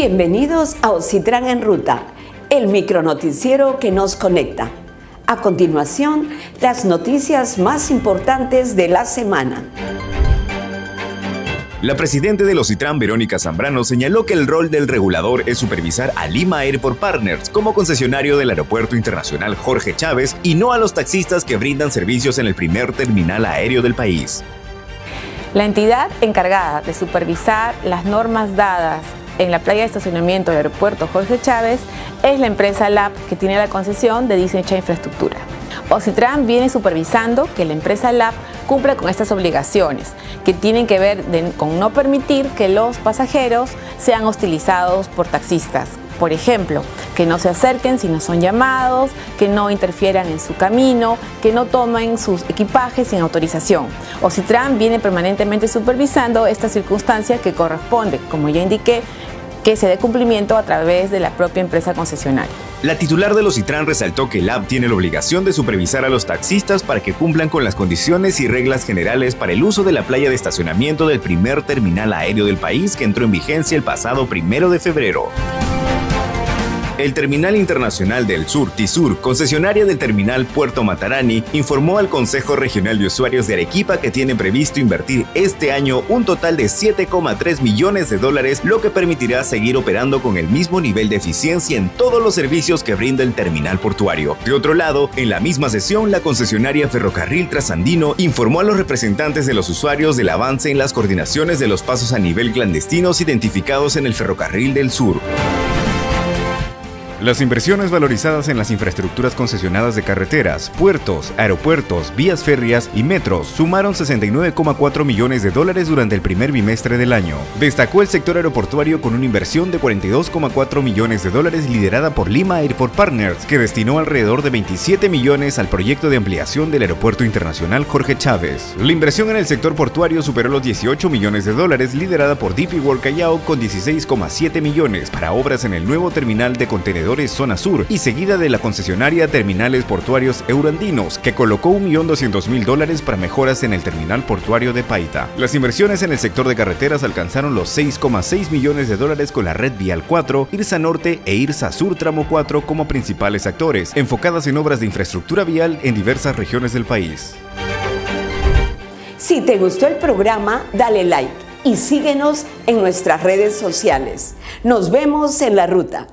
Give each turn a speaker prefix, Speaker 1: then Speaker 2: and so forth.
Speaker 1: Bienvenidos a Ocitran en Ruta, el micronoticiero que nos conecta. A continuación, las noticias más importantes de la semana.
Speaker 2: La presidenta de los Ocitran, Verónica Zambrano, señaló que el rol del regulador es supervisar a Lima Airport Partners como concesionario del Aeropuerto Internacional Jorge Chávez y no a los taxistas que brindan servicios en el primer terminal aéreo del país.
Speaker 3: La entidad encargada de supervisar las normas dadas en la playa de estacionamiento del aeropuerto Jorge Chávez es la empresa LAB que tiene la concesión de dicha infraestructura. Ocitran viene supervisando que la empresa LAB cumpla con estas obligaciones, que tienen que ver con no permitir que los pasajeros sean hostilizados por taxistas, por ejemplo, que no se acerquen si no son llamados, que no interfieran en su camino, que no tomen sus equipajes sin autorización. Ocitran viene permanentemente supervisando esta circunstancia que corresponde, como ya indiqué, que se dé cumplimiento a través de la propia empresa concesionaria.
Speaker 2: La titular de los Citran resaltó que el AB tiene la obligación de supervisar a los taxistas para que cumplan con las condiciones y reglas generales para el uso de la playa de estacionamiento del primer terminal aéreo del país que entró en vigencia el pasado primero de febrero. El Terminal Internacional del Sur, TISUR, concesionaria del Terminal Puerto Matarani, informó al Consejo Regional de Usuarios de Arequipa que tiene previsto invertir este año un total de 7,3 millones de dólares, lo que permitirá seguir operando con el mismo nivel de eficiencia en todos los servicios que brinda el terminal portuario. De otro lado, en la misma sesión, la concesionaria Ferrocarril Trasandino informó a los representantes de los usuarios del avance en las coordinaciones de los pasos a nivel clandestinos identificados en el Ferrocarril del Sur. Las inversiones valorizadas en las infraestructuras concesionadas de carreteras, puertos, aeropuertos, vías férreas y metros sumaron 69,4 millones de dólares durante el primer bimestre del año. Destacó el sector aeroportuario con una inversión de 42,4 millones de dólares liderada por Lima Airport Partners, que destinó alrededor de 27 millones al proyecto de ampliación del Aeropuerto Internacional Jorge Chávez. La inversión en el sector portuario superó los 18 millones de dólares liderada por DP World Callao con 16,7 millones para obras en el nuevo terminal de contenedores Zona Sur y seguida de la concesionaria Terminales Portuarios Eurandinos, que colocó 1.200.000 dólares para mejoras en el terminal portuario de Paita. Las inversiones en el sector de carreteras alcanzaron los 6,6 millones de dólares con la red Vial 4, Irsa Norte e Irsa Sur Tramo 4 como principales actores, enfocadas en obras de infraestructura vial en diversas regiones del país.
Speaker 1: Si te gustó el programa, dale like y síguenos en nuestras redes sociales. Nos vemos en la ruta.